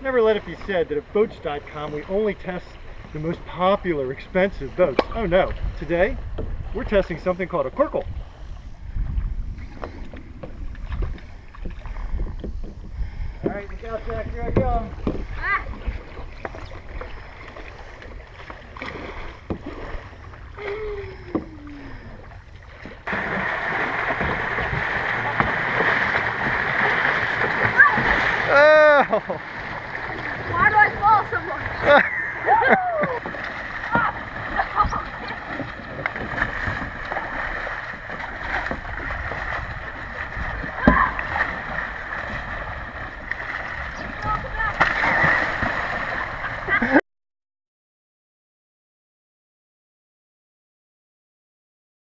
Never let it be said that at boats.com we only test the most popular, expensive boats. Oh no, today we're testing something called a Corcl. All right, look out, here I go. Ah! Oh! Why do I fall so much?